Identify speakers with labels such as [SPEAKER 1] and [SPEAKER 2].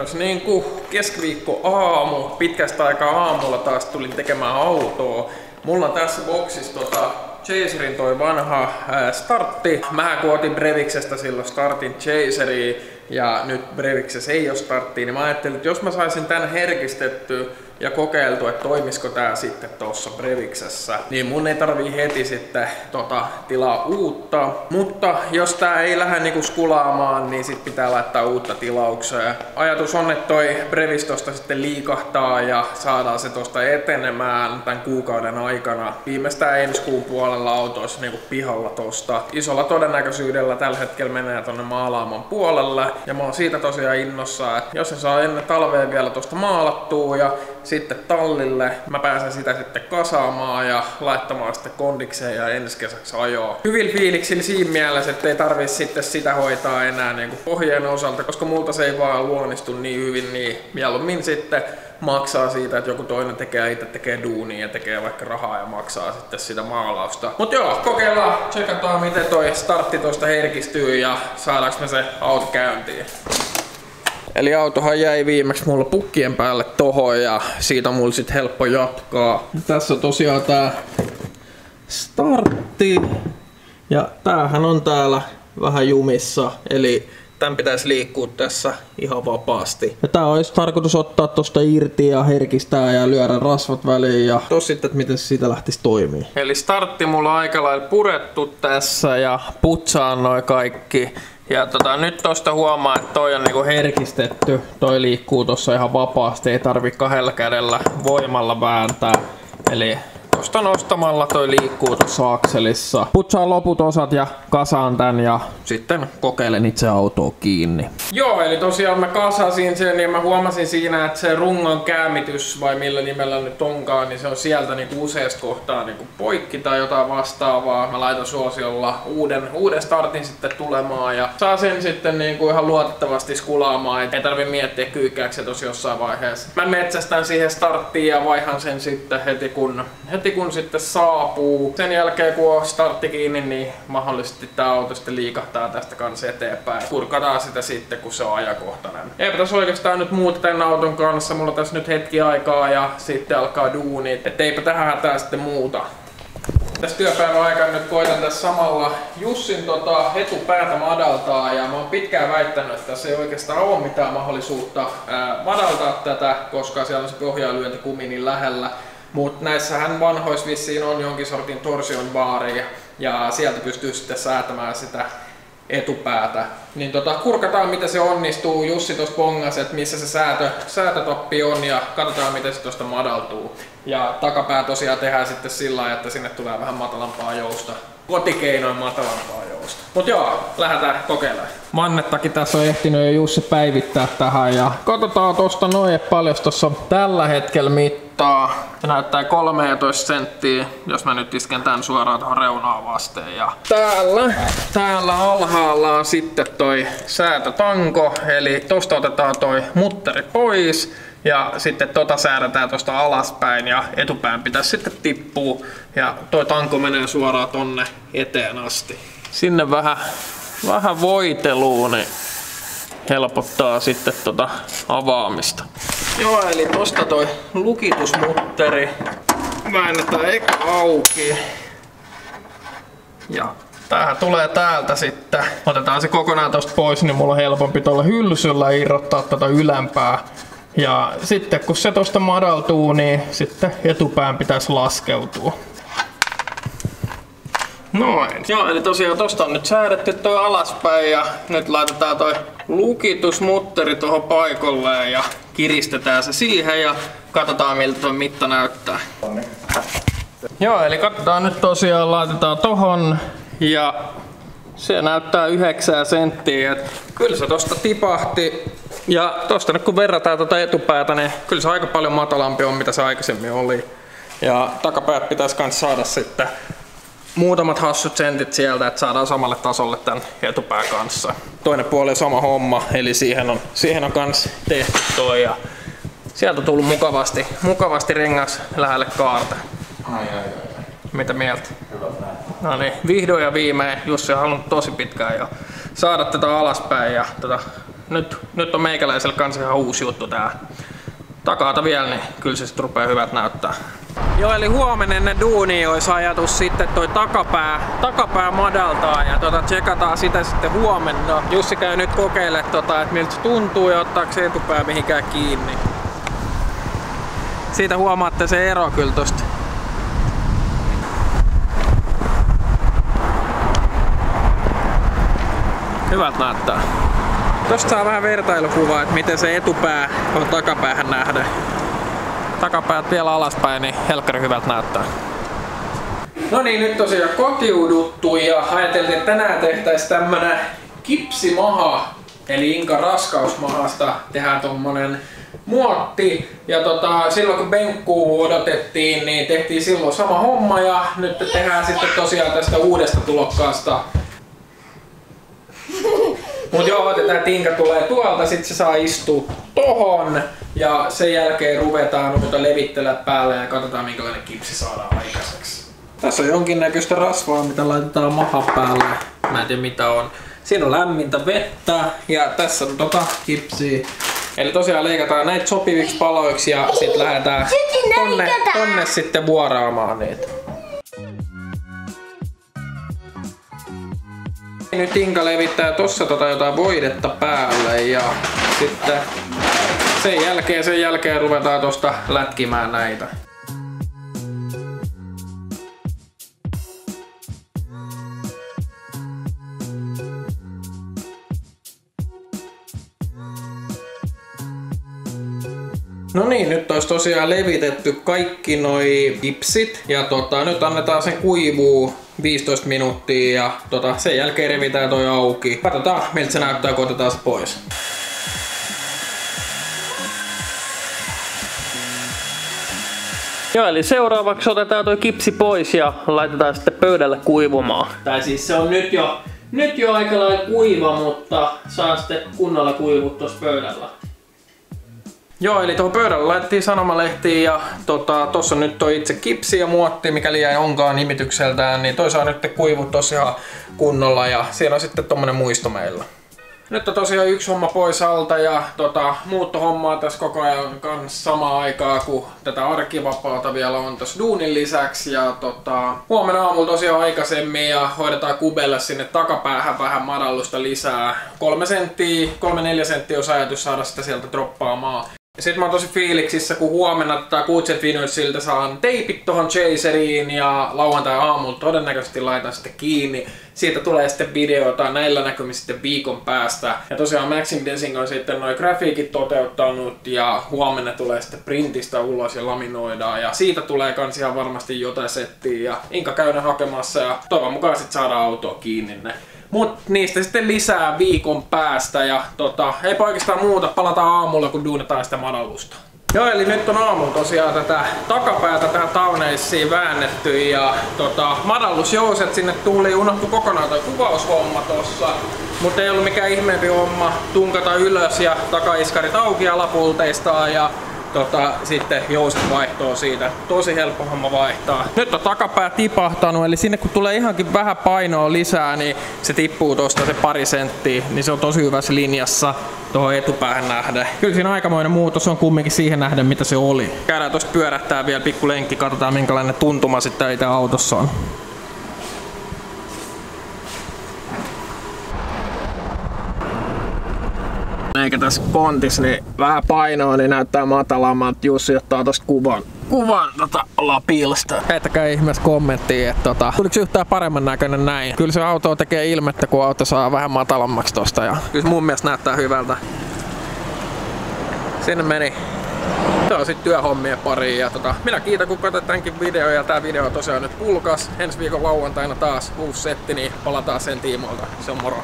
[SPEAKER 1] Olisi niin kuin keskiviikko aamu, pitkästä aikaa aamulla taas tulin tekemään autoa. Mulla on tässä boksissa tota Chaserin toi vanha ää, startti. Mä kun otin Breviksestä silloin startin Chaseriin ja nyt Breviksessä ei ole starttia, niin mä ajattelin, että jos mä saisin tän herkistettyä ja kokeiltu, että toimisiko tää sitten tuossa Breviksessä, niin mun ei tarvii heti sitten tota, tilaa uutta. Mutta jos tää ei lähde niinku skulaamaan, niin sit pitää laittaa uutta tilaukseen. Ajatus on, että toi Brevis tosta sitten liikahtaa ja saadaan se tosta etenemään tämän kuukauden aikana. Viimeistään ensi kuun puolella auto olisi niinku pihalla tosta. Isolla todennäköisyydellä tällä hetkellä menee tonne maalaamon puolelle. Ja mä oon siitä tosiaan innossa, että jos se saa ennen talvea vielä tosta maalattua ja sitten tallille. Mä pääsen sitä sitten kasaamaan ja laittamaan sitten kondikseen ja ensi kesäksi ajoa. Hyvin fiiliksillä siinä mielessä, että ei tarvi sitten sitä hoitaa enää niin kuin pohjeen osalta, koska multa se ei vaan luonnistu niin hyvin, niin mieluummin sitten maksaa siitä, että joku toinen tekee itse tekee duunia ja tekee vaikka rahaa ja maksaa sitten sitä maalausta. Mut joo, kokeillaan, tsekataan miten toi startti tosta herkistyy ja saadaanko me se auto käyntiin. Eli autohan jäi viimeksi mulla pukkien päälle tohon ja siitä on mulla sit helppo jatkaa. Tässä on tosiaan tää startti. Ja tämähän on täällä vähän jumissa, eli tämän pitäisi liikkua tässä ihan vapaasti. Ja tää olisi tarkoitus ottaa tosta irti ja herkistää ja lyödä rasvat väliin ja tos sitten, että miten se siitä lähtisi toimii. Eli startti mulla on aika lailla purettu tässä ja putsaan noin kaikki ja tota, nyt tosta huomaa, että toi on niinku herkistetty. Toi liikkuu tossa ihan vapaasti, ei tarvi kahdella kädellä voimalla vääntää. Eli Tuosta nostamalla toi liikkuu tuossa akselissa. Putsaan loput osat ja kasaan tän ja sitten kokeilen itse autoa kiinni. Joo, eli tosiaan mä kasasin sen ja mä huomasin siinä, että se rungon käämitys vai millä nimellä nyt onkaan, niin se on sieltä niinku useasta kohtaa niinku poikki tai jotain vastaavaa. Mä laitan suosiolla uuden, uuden startin sitten tulemaan ja saa sen sitten niinku ihan luotettavasti skulaamaan. Et ei tarvi miettiä kyykkääkö se tosi jossain vaiheessa. Mä metsästän siihen starttiin ja vaihan sen sitten heti kun, heti heti kun sitten saapuu, sen jälkeen kun on startti kiinni, niin mahdollisesti tämä auto sitten liikahtaa tästä kanssa eteenpäin. Purkataan sitä sitten, kun se on ajankohtainen. Eipä tässä oikeastaan nyt muuta tämän auton kanssa. Mulla tässä nyt hetki aikaa ja sitten alkaa duuni. Et eipä tähän hätää sitten muuta. Tässä työpäivän aikana nyt koitan tässä samalla Jussin tota etupäätä madaltaa ja mä oon pitkään väittänyt, että tässä ei oikeastaan ole mitään mahdollisuutta ää, madaltaa tätä, koska siellä on se pohjailyöntikumi niin lähellä. Mutta näissähän vanhoissa vissiin on jonkin sortin torsion baari ja sieltä pystyy sitten säätämään sitä etupäätä. Niin tota, kurkataan miten se onnistuu. Jussi tuossa pongas, että missä se säätö, säätötoppi on ja katsotaan miten se tuosta madaltuu. Ja takapää tosiaan tehdään sitten sillä että sinne tulee vähän matalampaa jousta. Kotikeinoin matalampaa jousta. Mut joo, lähdetään kokeilemaan. Mannettakin tässä on ehtinyt jo Jussi päivittää tähän ja katsotaan tosta noin paljon tossa tällä hetkellä mittaa. Se näyttää 13 senttiä, jos mä nyt isken tän suoraan tuohon reunaan vasten. Ja täällä, täällä alhaalla on sitten toi säätötanko, eli tosta otetaan toi mutteri pois. Ja sitten tota säädetään tuosta alaspäin ja etupään pitäisi sitten tippua. Ja toi tanko menee suoraan tonne eteen asti. Sinne vähän, vähän voiteluun, niin helpottaa sitten tota avaamista. Joo, eli tosta toi lukitusmutteri väännetään eka auki. Ja tämähän tulee täältä sitten. Otetaan se kokonaan tosta pois, niin mulla on helpompi tuolla hylsyllä irrottaa tätä ylempää. Ja sitten kun se tosta madaltuu, niin sitten etupään pitäisi laskeutua. Noin. Joo, eli tosiaan tosta on nyt säädetty toi alaspäin ja nyt laitetaan toi lukitusmutteri tuohon paikalleen ja kiristetään se siihen ja katsotaan miltä tuo mitta näyttää. Joo, eli katsotaan nyt tosiaan, laitetaan tohon ja se näyttää 9 senttiä. Kyllä se tosta tipahti. Ja tosta nyt kun verrataan tuota etupäätä, niin kyllä se aika paljon matalampi on mitä se aikaisemmin oli. Ja takapäät pitäisi myös saada sitten muutamat hassut sentit sieltä, että saadaan samalle tasolle tämän etupää kanssa. Toinen puoli on sama homma, eli siihen on, siihen on kans tehty toi ja sieltä on tullut mukavasti, mukavasti rengas lähelle kaarta.
[SPEAKER 2] Ai, ai, ai.
[SPEAKER 1] Mitä mieltä?
[SPEAKER 2] Hyvä.
[SPEAKER 1] No niin, vihdoin ja viimein Jussi on halunnut tosi pitkään jo saada tätä alaspäin ja tätä nyt, nyt on meikäläisellä kanssa ihan uusi juttu tää takaata vielä, niin kyllä se sitten rupeaa hyvät näyttää. Joo, eli huomenna ennen duuni olisi ajatus sitten toi takapää, takapää madaltaa ja tota, tsekataan sitä sitten huomenna. Jussi käy nyt kokeile, tota, että miltä tuntuu ja ottaako se etupää mihinkään kiinni. Siitä huomaatte se ero kyllä tosta. Hyvät näyttää. Tosta saa vähän vertailukuvaa, että miten se etupää on takapäähän nähdä. Takapäät vielä alaspäin, niin helkkari hyvältä näyttää. No niin, nyt tosiaan kotiuduttu ja ajateltiin, että tänään tehtäisiin tämmönen kipsimaha. Eli Inka raskausmahasta tehdään tommonen muotti. Ja tota, silloin kun benkkuu odotettiin, niin tehtiin silloin sama homma ja nyt tehdään sitten tosiaan tästä uudesta tulokkaasta Mut joo, otetaan, että Inka tulee tuolta, sit se saa istua tohon ja sen jälkeen ruvetaan noita levittellä päälle ja katsotaan minkälainen kipsi saadaan aikaiseksi. Tässä on jonkinnäköistä rasvaa, mitä laitetaan maha päälle. Mä en tiedä mitä on. Siinä on lämmintä vettä ja tässä on tota kipsiä. Eli tosiaan leikataan näitä sopiviksi paloiksi ja sitten lähdetään tonne, tonne sitten vuoraamaan niitä. Nyt Inka levittää tossa tota jotain voidetta päälle ja sitten sen jälkeen, sen jälkeen ruvetaan tosta lätkimään näitä. No niin, nyt olisi tosiaan levitetty kaikki noi kipsit ja tota, nyt annetaan sen kuivuu 15 minuuttia ja tota, sen jälkeen revitään toi auki. Katsotaan miltä se näyttää, kun otetaan se pois. Joo, eli seuraavaksi otetaan toi kipsi pois ja laitetaan sitten pöydälle kuivumaan. Tai siis se on nyt jo, nyt jo aika lailla kuiva, mutta saa sitten kunnolla kuivut tuossa pöydällä. Joo, eli tuohon pöydälle laitettiin sanomalehtiin ja tota, tossa nyt toi itse kipsi ja muotti, mikäli ei onkaan nimitykseltään, niin toi saa nyt kuivut tosiaan kunnolla ja siinä on sitten tommonen muisto meillä. Nyt on tosiaan yksi homma pois alta ja tota, muuttohommaa tässä koko ajan kanssa samaa aikaa, kun tätä arkivapaata vielä on tässä duunin lisäksi. Ja tota, huomenna aamulla tosiaan aikaisemmin ja hoidetaan kubelle sinne takapäähän vähän madallusta lisää. Kolme senttiä, kolme neljä senttiä on ajatus saada sitä sieltä droppaamaan. Sitten mä oon tosi fiiliksissä, kun huomenna tätä Kuutset Vinytsiltä saan teipit tohon Chaseriin ja lauantai aamulla todennäköisesti laitan sitten kiinni. Siitä tulee sitten videota näillä näkymin sitten viikon päästä. Ja tosiaan Maxim Desing on sitten noin grafiikit toteuttanut ja huomenna tulee sitten printistä ulos ja laminoidaan. Ja siitä tulee kans ihan varmasti jotain settiä ja Inka käydä hakemassa ja toivon mukaan sitten saadaan autoa kiinni ne. Mut niistä sitten lisää viikon päästä ja tota, ei oikeastaan muuta, palataan aamulla kun duunataan sitä madallusta. Joo, eli nyt on aamulla tosiaan tätä takapäätä tähän tauneissiin väännetty ja tota, madallusjouset sinne tuli, unohtu kokonaan toi kuvaushomma tossa. Mutta ei ollut mikään ihmeempi homma tunkata ylös ja takaiskarit auki alapulteistaan ja tota, sitten jouset vaihtoo siitä. Tosi helppo homma vaihtaa. Nyt on takapää tipahtanut, eli sinne kun tulee ihankin vähän painoa lisää, niin se tippuu tosta se pari senttiä, niin se on tosi hyvässä linjassa tuohon etupäähän nähden. Kyllä siinä aikamoinen muutos on kumminkin siihen nähden, mitä se oli. Käydään tosta pyörähtää vielä pikku lenkki, katsotaan minkälainen tuntuma sitten itse autossa on. Eikä tässä kontis, niin vähän painoa, niin näyttää matalammat. Jussi ottaa tosta kuvan kuvan tota lapilsta. Heittäkää ihmeessä kommenttiin, että tota, tuliko yhtään paremman näköinen näin. Kyllä se auto tekee ilmettä, kun auto saa vähän matalammaksi tosta. Ja kyllä mun mielestä näyttää hyvältä. Sinne meni. Se on sitten työhommien pariin ja tota, minä kiitän kun katsoit tämänkin video ja tää video on tosiaan nyt pulkas. Ensi viikon lauantaina taas uusi setti, niin palataan sen tiimoilta. Se on moro.